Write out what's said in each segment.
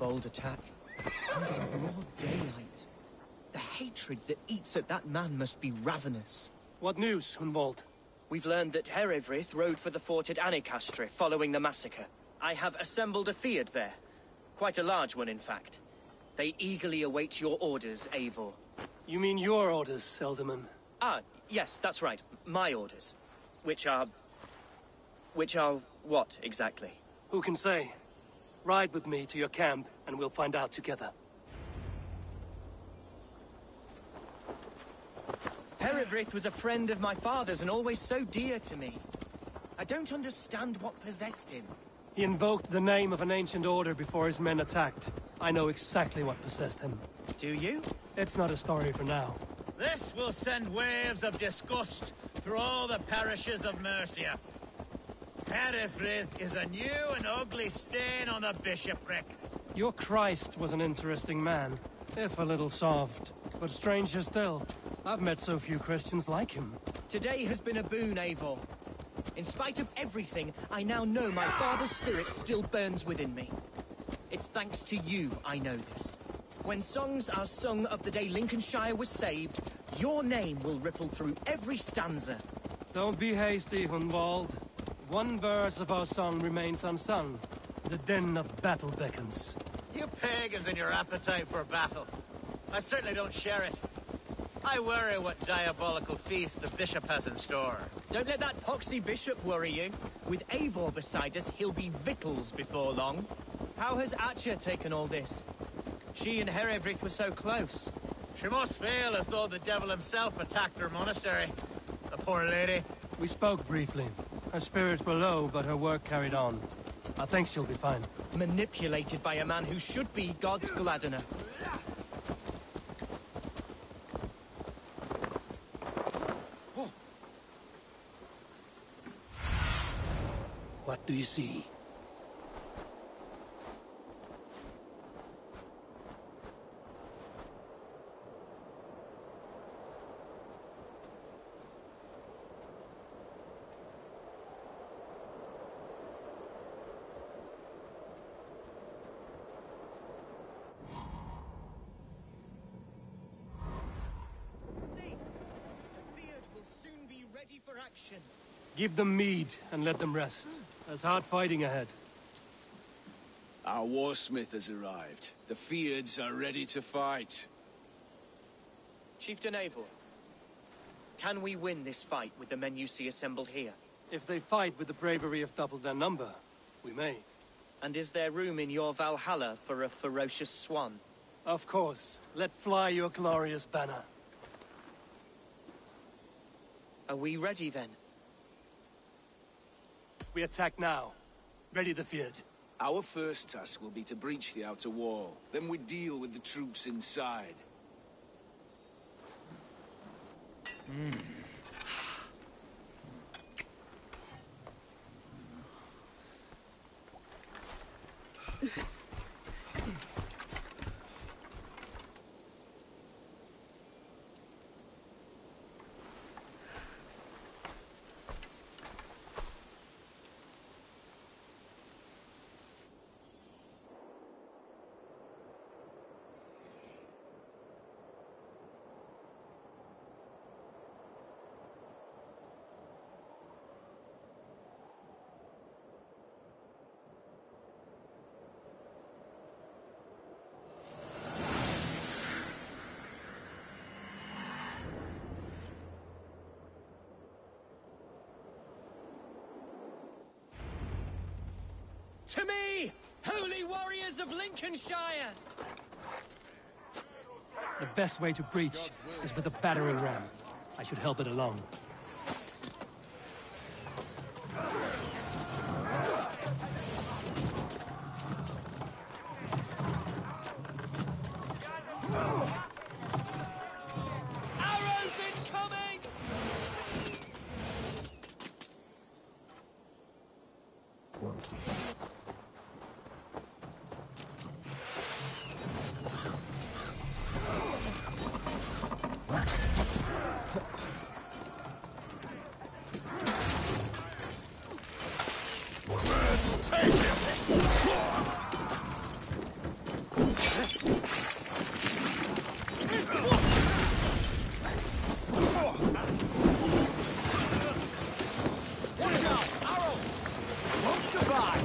bold attack. And in broad daylight. The hatred that eats at that man must be ravenous. What news, Hunwald? We've learned that Herefrith rode for the fort at Annikastre following the massacre. I have assembled a Fyrd there. Quite a large one, in fact. They eagerly await your orders, Eivor. You mean your orders, Ealdorman? Ah, yes, that's right. My orders. Which are... Which are what, exactly? Who can say? Ride with me to your camp, and we'll find out together. Herefrith was a friend of my father's and always so dear to me. I don't understand what possessed him. He invoked the name of an ancient order before his men attacked. I know exactly what possessed him. Do you? It's not a story for now. This will send waves of disgust through all the parishes of Mercia. Herefrith is a new and ugly stain on the bishopric. Your Christ was an interesting man, if a little soft. But stranger still, I've met so few Christians like him. Today has been a boon, Eivor. In spite of everything, I now know my father's spirit still burns within me. It's thanks to you I know this. When songs are sung of the day Lincolnshire was saved, your name will ripple through every stanza. Don't be hasty, Hunwald. One verse of our song remains unsung. The din of battle beckons. You pagans and your appetite for battle. I certainly don't share it. I worry what diabolical feast the bishop has in store. Don't let that poxy bishop worry you. With Eivor beside us, he'll be victuals before long. How has Atcha taken all this? She and Herefrith were so close. She must feel as though the devil himself attacked her monastery. The poor lady. We spoke briefly. Her spirits were low, but her work carried on. I think she'll be fine. Manipulated by a man who should be God's Gladdener. What do you see? See, Give them mead and let them rest. There's hard fighting ahead. Our warsmith has arrived. The Fyrds are ready to fight. Chieftain Eivor, can we win this fight with the men you see assembled here? If they fight with the bravery of double their number, we may. And is there room in your Valhalla for a ferocious swan? Of course. Let fly your glorious banner. Are we ready then? We attack now. Ready the Fyrd. Our first task will be to breach the outer wall. Then we deal with the troops inside. Hmm. To me, holy warriors of Lincolnshire! The best way to breach is with a battering ram. I should help it along. Arrows incoming! Goodbye!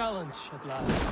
Challenge at last.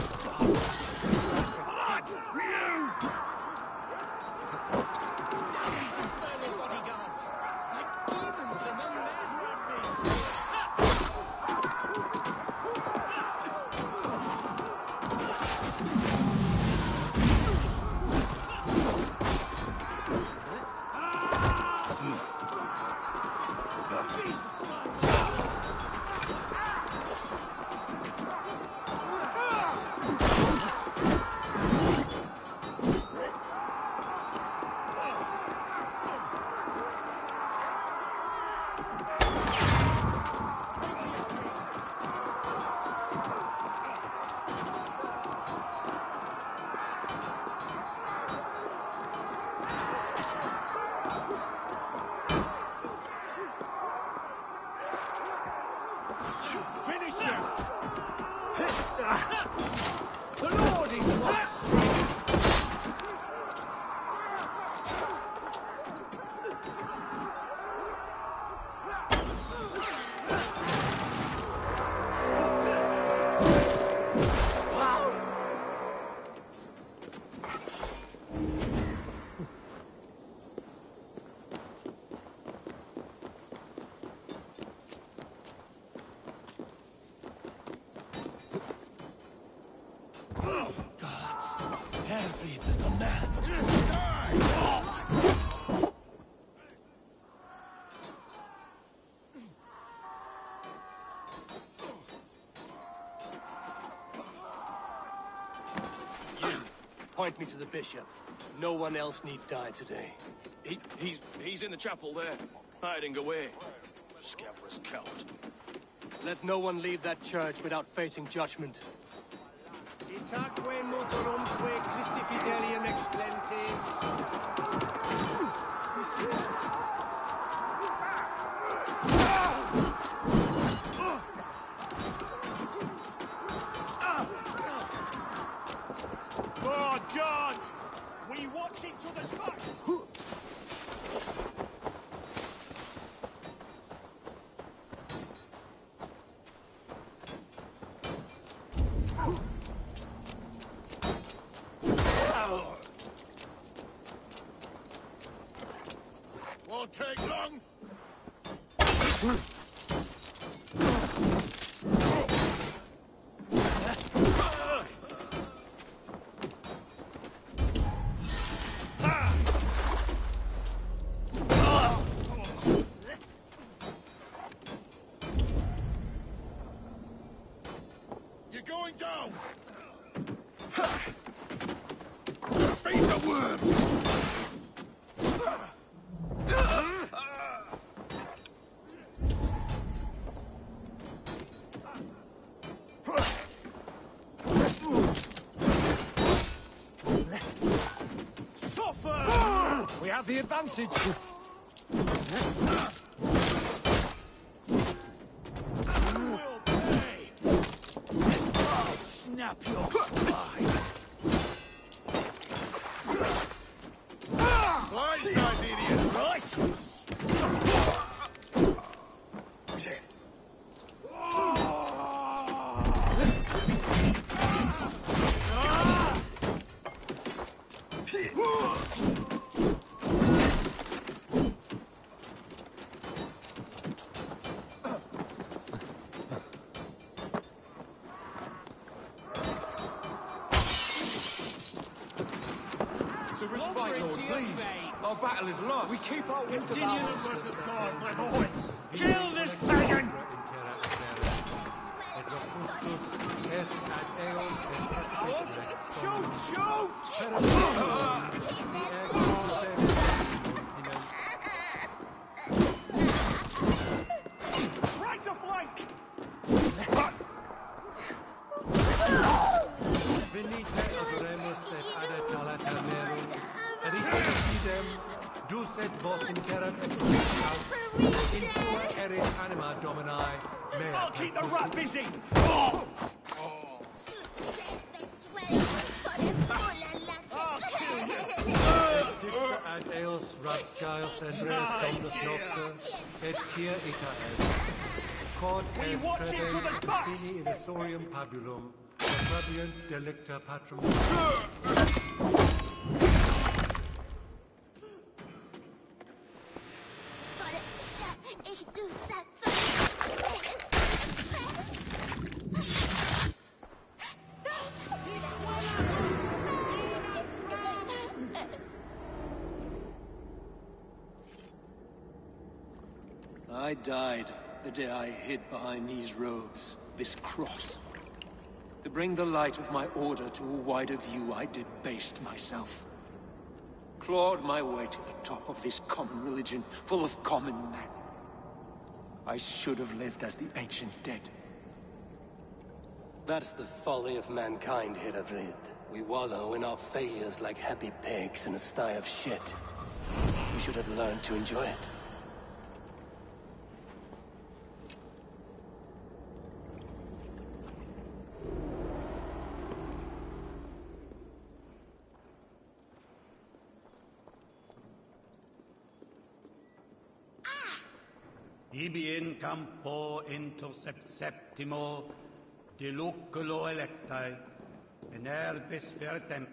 Point me to the bishop. No one else need die today. He, he's, he's in the chapel there, hiding away. Scabrous coward. Let no one leave that church without facing judgment. Itaque motorumque Christi fidelium explentes. For God! We watch each other's backs! Won't take long! You're going down! Feed the worms! Suffer! We have the advantage. Battle is lost. We keep our wits Continue the work of God, my boy. Kill this pagan! Shoot! Shoot! Eos rapscaios andres dominus noster, et quia ita est. We est watch it to the crede spots! Christini pabulum, delicta patrum I died the day I hid behind these robes, this cross. To bring the light of my order to a wider view, I debased myself. Clawed my way to the top of this common religion, full of common men. I should have lived as the ancients did. That's the folly of mankind, Herefrith. We wallow in our failures like happy pigs in a sty of shit. We should have learned to enjoy it. Ibi in campo intercept septimo, diluculo electae, in herbis vertem.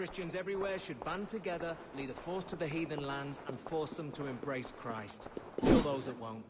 Christians everywhere should band together, lead a force to the heathen lands, and force them to embrace Christ. Kill those that won't.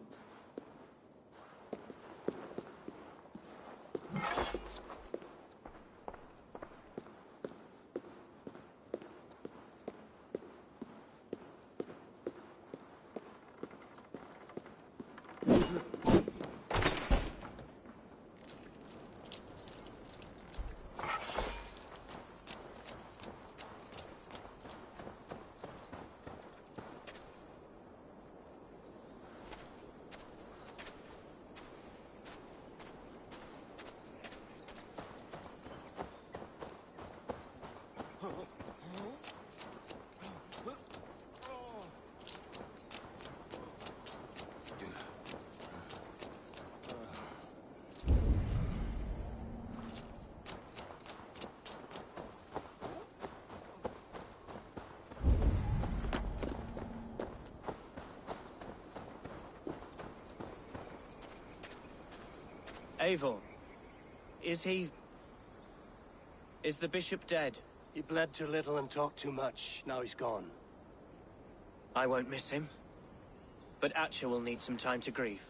Eivor, is he... Is the bishop dead? He bled too little and talked too much. Now he's gone. I won't miss him. But Atcha will need some time to grieve.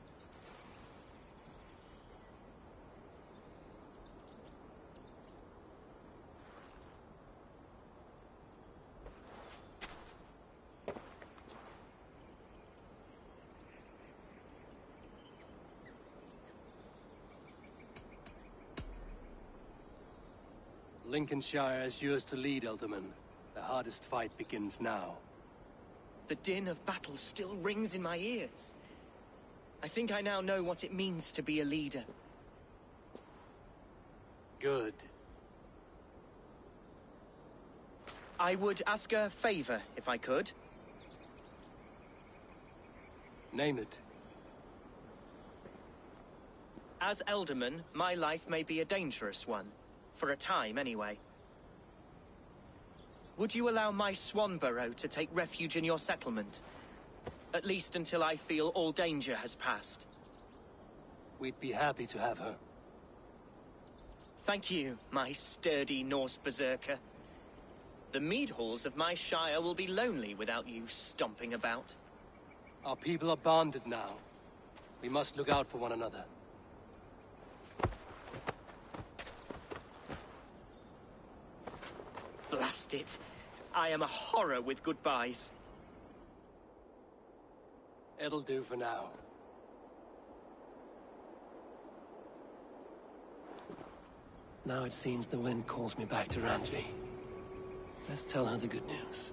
Lincolnshire is yours to lead, Ealdorman. The hardest fight begins now. The din of battle still rings in my ears. I think I now know what it means to be a leader. Good. I would ask a favor, if I could. Name it. As Ealdorman, my life may be a dangerous one. For a time, anyway. Would you allow my Swanborough to take refuge in your settlement? At least until I feel all danger has passed. We'd be happy to have her. Thank you, my sturdy Norse berserker. The mead halls of my shire will be lonely without you stomping about. Our people are bonded now. We must look out for one another. Blast it. I am a horror with goodbyes. It'll do for now. Now it seems the wind calls me back to Randvi. Let's tell her the good news.